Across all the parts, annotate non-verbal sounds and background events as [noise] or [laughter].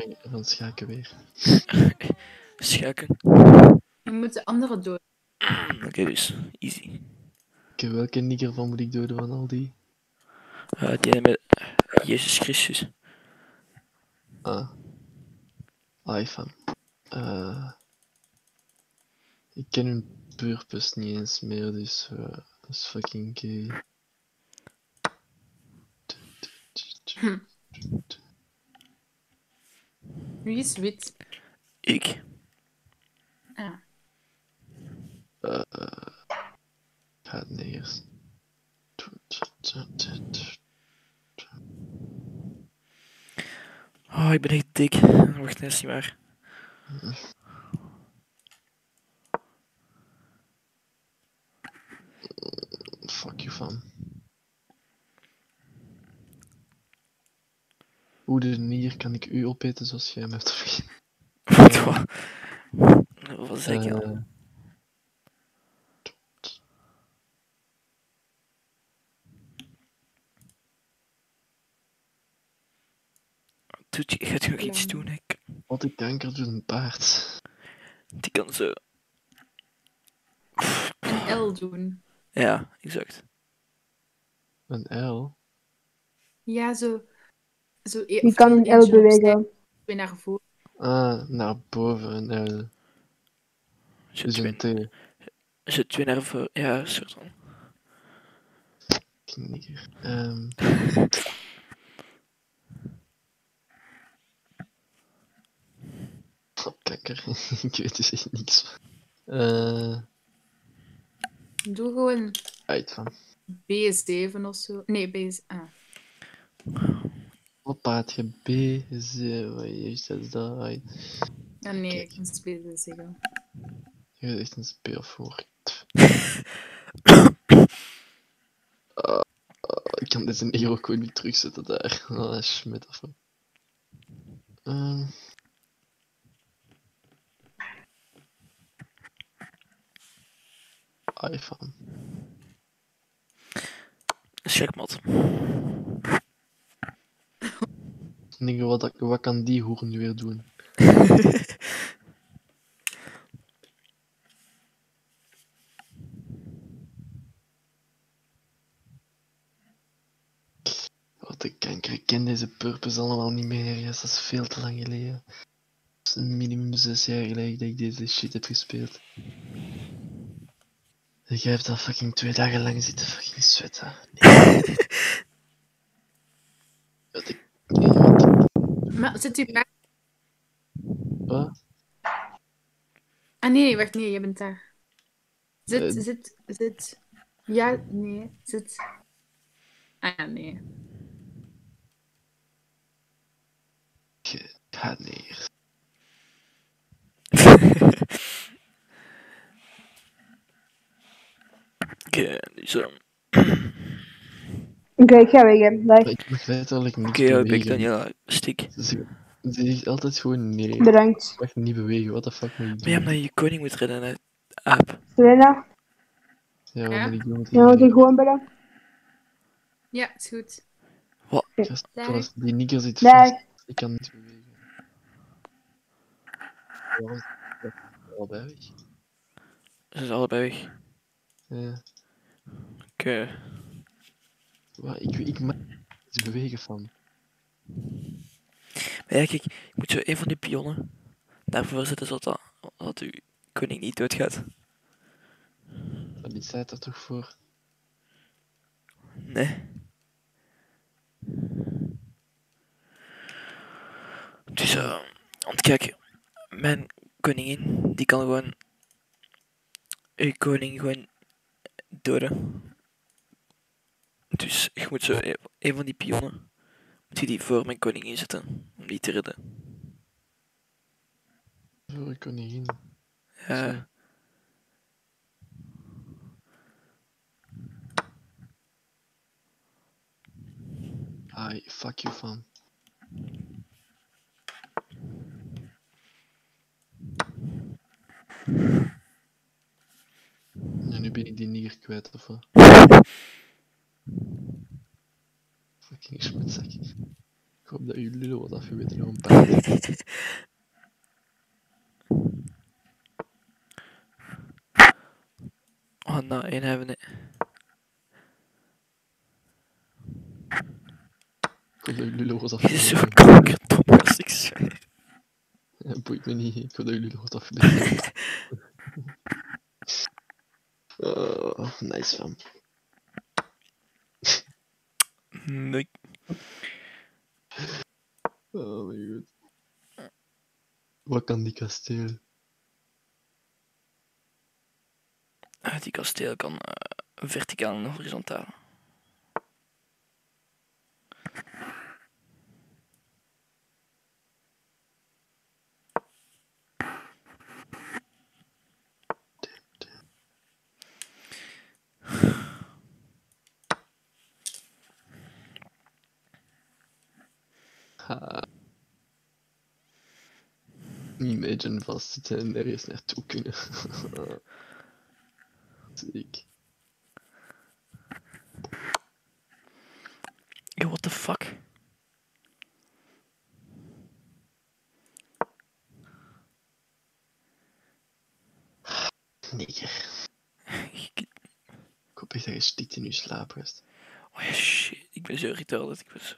van, van schaken weer. [laughs] Schaken. Je moet de andere dood. Oké, dus. Easy. Oké, welke nigger van moet ik doden van al die? Uh, die ene met Jezus Christus. Ah. iPhone. Eh ik ken hun purpose niet eens meer, dus eh, dat is fucking gay. [laughs] Wie is wit? Ik. Ah. Eh, ga het neers. Oh, ik ben echt dik. Wacht, dat is niet waar. Fuck you, fam. Hoe de nier kan ik u opeten zoals jij me hebt vergeten? [laughs] Wat? Wat Wat zeg je dan? Eh, Doet je, gaat je nog iets doen? Ik, Wat een kanker doet een paard. die kan zo. Een L doen. Ja, exact. Een L. Ja, zo. Zo e- Je kan een L bewegen. Twee naar voren. Ah, naar boven een L. Zo Dus twee, naar voren. Ja, soort van. Knikker. Oh, kanker. ik weet dus echt niks. Eh, Doe gewoon uit van. B7 of zo. Nee, B7. Ah. Het je B, Z, wat is dat? Ja, nee, ik B6 zeggen. Je hebt echt een speel voor. Ah, ah, ik kan deze Nero gewoon niet terugzetten daar. Dat is met af. Ehm. iPhone. Checkmat. Nigga, wat, wat kan die hoer nu weer doen? [laughs] Wat een kanker, ik ken deze purpose allemaal niet meer. Ja, dat is veel te lang geleden. Dat is een minimum zes jaar geleden dat ik deze shit heb gespeeld. En Jij hebt al fucking twee dagen lang zitten fucking sweaten. Nee. [laughs] Wat ik... Maar zit u bij? Wat? Ah nee, wacht, nee, je bent daar. Zit, Eh. zit, zit. Ja, nee, zit. Ah ja, nee. Je gaat neer. Oké, ik ga weg, hè. Dag. Ik mag letterlijk niks Oké, ja, ik ben bewegen. Daniela. Stik. Ze, ze zegt altijd gewoon nee. Bedankt. Ik mag niet bewegen, what the fuck moet ik Maar ja, doen? maar je koning moet redden uit aap. Selena, Ja, wat Ja? moet ik doen? ja, moet ik gewoon bellen? Ja, is goed. Gast, zoals die nigger zit Dag. vast. Ik kan niet bewegen. Waarom is dat allebei weg? Ze zijn allebei weg. Ja. Oké. Wat, ik, ik iets bewegen van. Maar ja, kijk, je moet zo een van die pionnen daarvoor zetten zodat dat, dat uw koning niet doodgaat. Maar die staat er toch voor? Nee. Dus, eh, want kijk, mijn koningin, die kan gewoon uw koning gewoon doden. Dus je moet zo een, van die pionnen, moet je die voor mijn koningin zetten, om die te redden. Voor een koningin. Ja. Ai, fuck you van. En nu ben ik die nigger kwijt, of wat? Fucking Schmitzek. Kurde ülli lóda fővételi on belül. Anna, én hevni. Kurde ülli lóda fővételi on belül. Ez jó kakket, Tomasz X. Bújt mennyi, kurde ülli lóda fővételi on belül. Kasteel? Ah, Die kasteel kan eh, verticaal en horizontaal. Imagine vastzitten en ergens naartoe kunnen. [laughs] Ziek. Yo, what the fuck? Nigger. Ik- [laughs] Ik hoop echt dat je stikt in je slaap rest. Oh ja, shit. Ik ben zo retarded. Ik ben zo...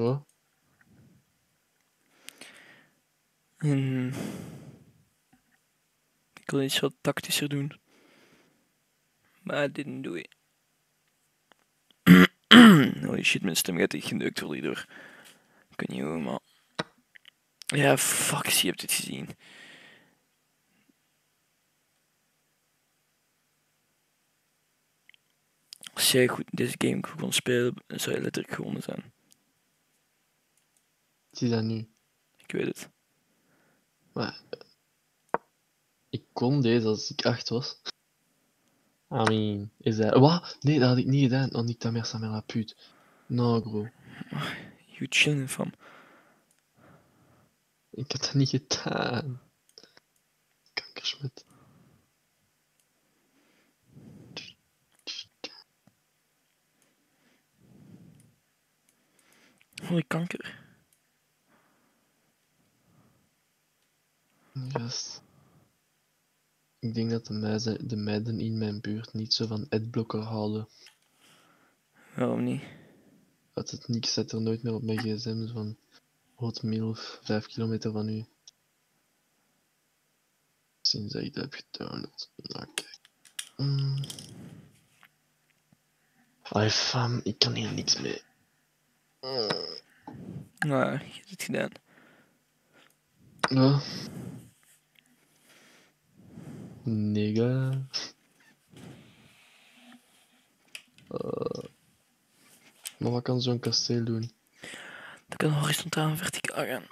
Oh? Hmm. Ik wil iets wat tactischer doen. Maar I didn't do it. Holy shit, mijn stem gaat echt geneukt worden hierdoor. Ik weet niet hoe, maar... Ja, fuck, zie je hebt dit gezien. Als jij goed deze game goed kon spelen, zou je letterlijk gewonnen zijn. Zie dat nu. Ik weet het. Maar... eh, Ik kon deze als ik acht was. I mean, is dat... Wat? Nee, dat had ik niet gedaan. Oh, niet dat meer met la pute. No, bro. You chilling van. Ik had dat niet gedaan. Kankersmet. Holy kanker. Yes. Ik denk dat de meiden, de meiden in mijn buurt niet zo van adblocker houden. Waarom niet? Dat het niks staat er nooit meer op mijn gsm van Hot Milf, 5 kilometer van u. Sinds dat ik dat heb gedownload. Nou, kijk. Mm. Fam, ik kan hier niks mee. Mm. Nou, je hebt het gedaan. Ja. Nigga. Eh, maar wat kan zo'n kasteel doen? Dat kan horizontaal en verticaal gaan.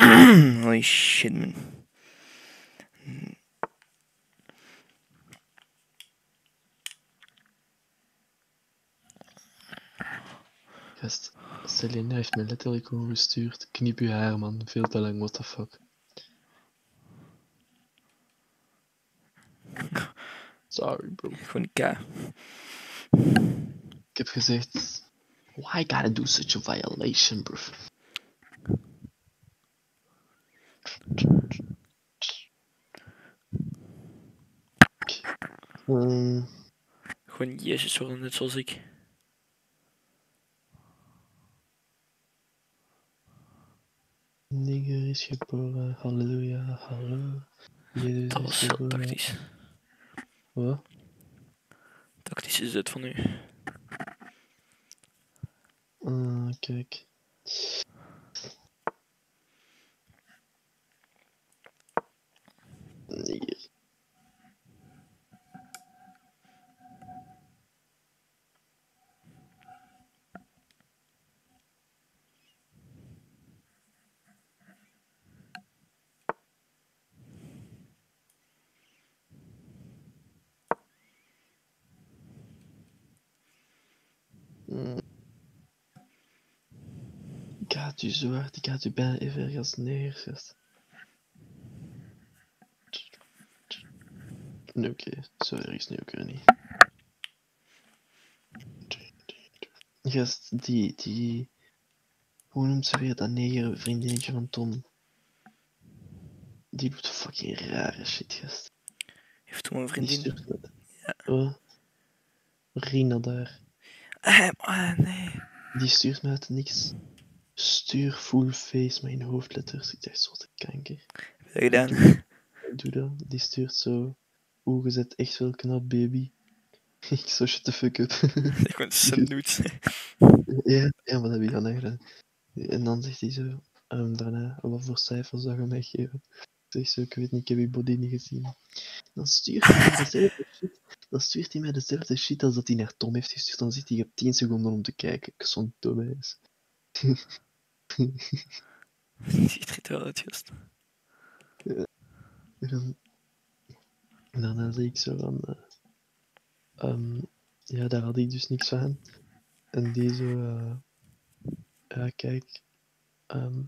[clears throat] Holy shit, man. Gast, Selena heeft me letterlijk gewoon gestuurd. Knip je haar, man. Veel te lang, what the fuck. Sorry, bro. Gewoon K. Ik heb gezegd... Why gotta do such a violation, bro? Hmm, Gewoon Jezus worden, net zoals ik. nigger is geboren. Halleluja, hallo. Jezus Dat is was heel tactisch. Wat? Tactisch is het van. Ah, kijk. Ik haat u zo hard, ik haat u bijna even erg als. Nee, oké, zo erg is nu ook weer niet. Gast, die, die... Hoe noemt ze weer dat neger vriendinnetje van Tom? Die doet fucking rare shit, gast. heeft toen een vriendin. Ja. Rina daar. Eh, ah, nee. Die stuurt me uit niks. Stuur full face met in hoofdletters. Ik dacht zo te kanker. Heb je dat gedaan? Doe dat. Die stuurt zo. Oeh, je zet echt wel knap, baby. [laughs] Ik zo shut the fuck up. [laughs] Ik ben snoet. [laughs] ja, ja, wat heb je dan gedaan? En dan zegt hij zo. ehm, daarna, wat voor cijfers zou je mij geven? Ik zeg zo, ik weet niet, ik heb je body niet gezien. Dan stuurt hij mij dezelfde [laughs] shit. Dan stuurt hij mij dezelfde shit als dat hij naar Tom heeft gestuurd. Dan zit hij op 10 seconden om te kijken. Ik zo'n dumbass. [laughs] Ziet er wel uit, juist. En dan, en daarna zei ik zo van, eh, ehm, ja, daar had ik dus niks van. En die zo, eh, ja, kijk, ehm,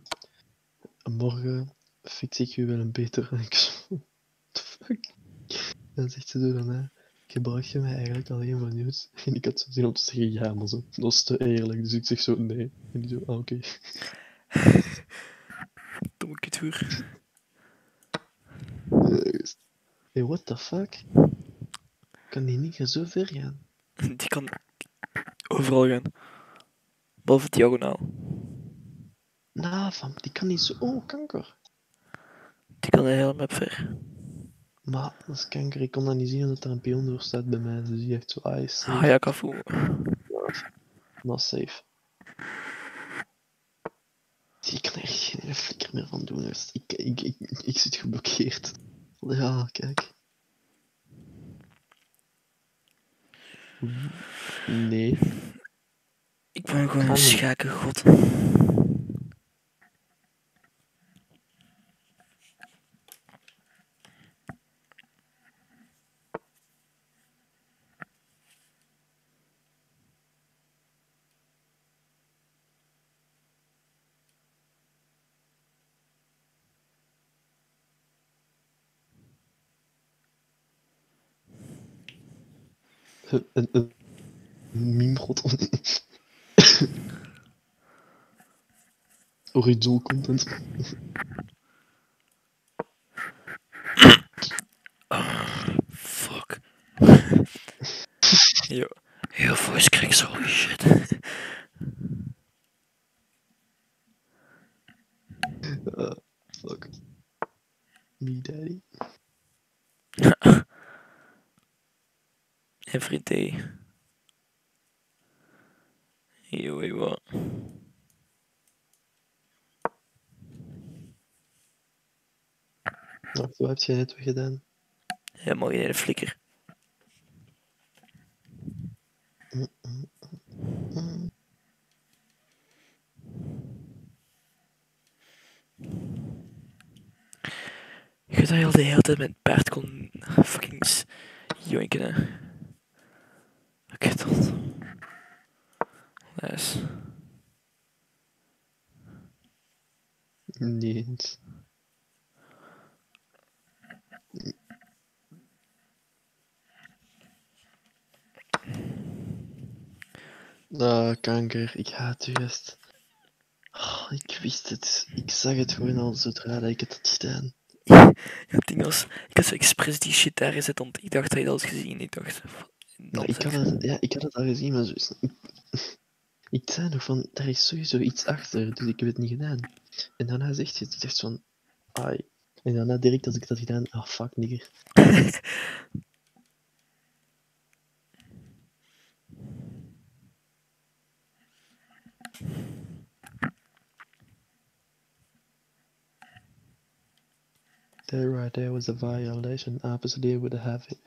morgen fix ik je wel een beter. [laughs] En ik fuck? Dan zegt ze zo van, ja, gebruik je mij eigenlijk alleen voor nieuws? [laughs] En ik had zo zin om te zeggen, ja, maar zo, dat is te eerlijk. Dus ik zeg zo, nee. En die zo, ah, oké. [laughs] Domme kuthoer. Eh, Hey, what the fuck? Kan die niet zo ver gaan? Die kan overal gaan. Behalve diagonaal. Nou, fam, die kan niet zo. Oh, kanker. Die kan de hele map ver. Maar dat is kanker. Ik kon dat niet zien omdat er een pion door staat bij mij. Dus die heeft zo ah, safe. Ah ja, Kafu. Not safe. Ik kan er geen flikker meer van doen. Dus ik, ik, ik, ik zit geblokkeerd. Ja, kijk. Nee. Ik ben gewoon een niet. schakengod. Een, een, een meme-god. [laughs] Original content. Fuck. [laughs] Yo. Heel voice cracks, holy shit. Uh, fuck. Me daddy. Every day. Hey, wat? Wacht, wat heb jij net weer gedaan? Helemaal geen flikker. Je dat je al de hele tijd met paard kon fucking joinken, hè. Oké, tot. Nice. Niet eens. Ah, kanker. Ik haat u gast. Oh, ik wist het. Ik zag het gewoon al zodra dat ik het had gedaan. [laughs] Ja, het ding was, ik had zo expres die shit daar gezet, want ik dacht dat je dat had gezien. Ik dacht, dat ik, had het, ja, ik had het al gezien, maar zo is ik, zei nog van, daar is sowieso iets achter, dus ik heb het niet gedaan. En daarna zegt je het, ik van, ai. En daarna direct als ik dat gedaan, ah fuck nigger. [laughs] That right there was a violation. Obviously, would have it.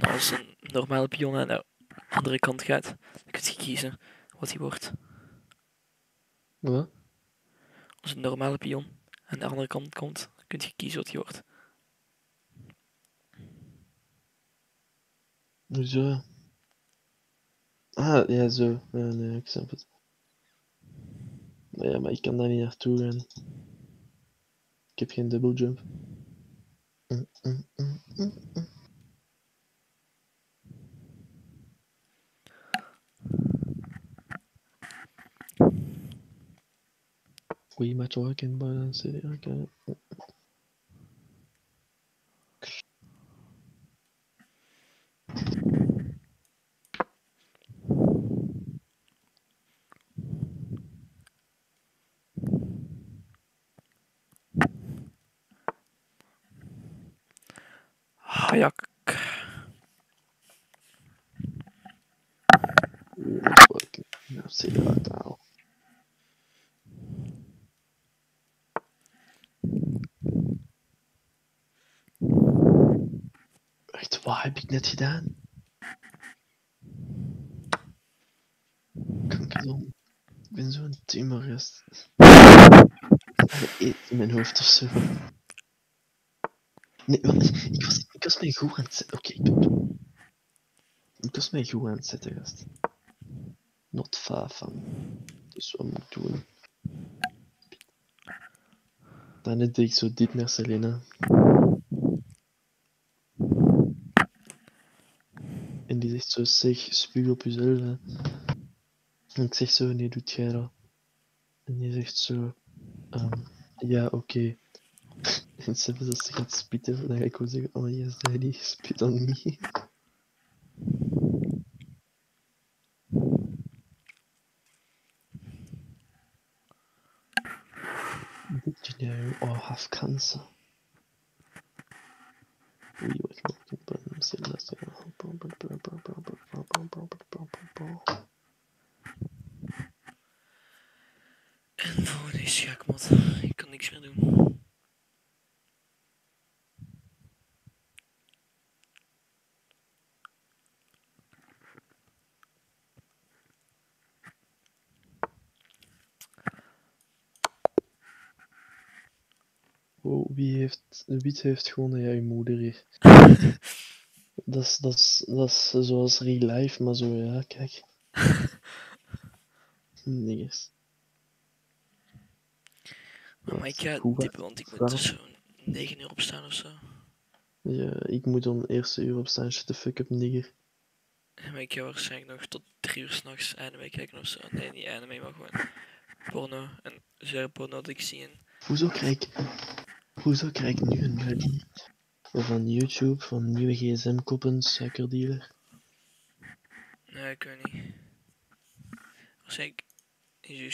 Als een normale pion aan de andere kant gaat, dan kun je kiezen wat hij wordt. Wat? Als een normale pion aan de andere kant komt, kun je kiezen wat hij wordt. Hoezo? Ah, ja, zo. Ja, nee, ik snap het. Maar ja, maar ik kan daar niet naartoe gaan. Ik heb geen double jump. Mm, mm, mm, Oui, Matchwork and Balance. Wat heb ik net gedaan? Kankerzon. Ik ben zo'n tumorgast. Eet in mijn hoofd of zo. Nee, want ik was, ik was mij goed aan het zetten. Oké, ik, ik was mij goed aan het zetten, gast. Not far van. Dus wat moet ik doen? Dan deed ik zo dit naar Selena. En die zegt zo, zeg, spuug op jezelf. hè. En ik zeg zo, nee, doet jij dat? En die zegt zo, ehm, ja, oké. [laughs] En zelfs als ze gaat spitten, dan ga ik gewoon zeggen, oh yes daddy, [laughs] spit on me. Did you know or have cancer? En volgende is schaakmat. Ik kan niks meer doen. Wow, wie heeft, wie heeft gewonnen? Ja, je moeder hier. [laughs] Dat is, dat is, dat is zoals real life, maar zo, ja, kijk. [laughs] Niks. Maar ik ga dippen, want ik moet waarom? er zo 9 uur opstaan of zo. Ja, ik moet om eerste uur opstaan, shut the fuck up, nigger. En maar ik ga waarschijnlijk nog tot 3 uur s'nachts anime kijken of zo. Nee, niet anime, maar gewoon porno. En zeer porno dat ik zie. En Hoezo krijg ik, hoezo krijg ik nu een buddy van YouTube, van nieuwe gsm-koppen, suikerdealer? nee, ik weet niet. Is je